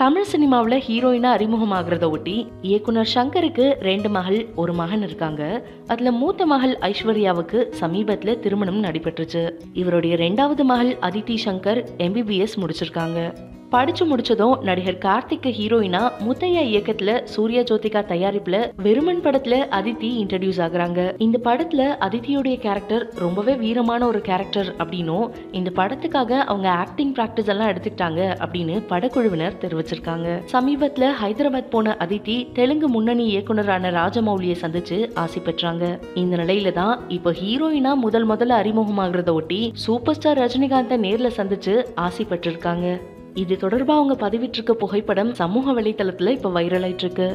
தமிழ் சினிமாவில் ஹீரோயினாக அறிமுகமாகிறத ஒட்டி இயக்குனர் சங்கருக்கு ரெண்டு மகள் ஒரு மகன் இருக்காங்க. அதில் மூத்த மகள் ஐஸ்வர்யாவுக்கு சமீபத்தில் திருமணம் நடைபெற்றுச்சு. இவருடைய ரெண்டாவது மகள் அதித்தி சங்கர் எம்பிபிஎஸ் முடிச்சிருக்காங்க. படிச்சு முடிச்சதும் நடிகர் கார்த்திக் ஹீரோயினா முத்தையா இயக்கத்துல சூர்யா ஜோதிகா தயாரிப்புல வெறுமன் படத்துல அதித்தி இன்ட்ரடியூஸ் ஆகுறாங்க. இந்த படத்துல அதித்தியோடைய கேரக்டர் ரொம்பவே வீரமான ஒரு கேரக்டர் அப்படின்னும் இந்த படத்துக்காக அவங்க ஆக்டிங் பிராக்டிஸ் எல்லாம் எடுத்துக்கிட்டாங்க அப்படின்னு படக்குழுவினர் தெரிவிச்சிருக்காங்க. சமீபத்துல ஹைதராபாத் போன அதித்தி தெலுங்கு முன்னணி இயக்குனரான ராஜமௌலியை சந்திச்சு ஆசை பெற்றாங்க. இந்த நிலையில தான் இப்போ ஹீரோயினா முதல் முதல்ல அறிமுகமாகிறத ஒட்டி சூப்பர் ஸ்டார் ரஜினிகாந்தை நேர்ல சந்திச்சு ஆசை பெற்றிருக்காங்க. இது தொடர்பா அவங்க பதிவிட்டிருக்க புகைப்படம் சமூக வலைத்தளத்தில் இப்ப வைரல் ஆயிட்டு இருக்கு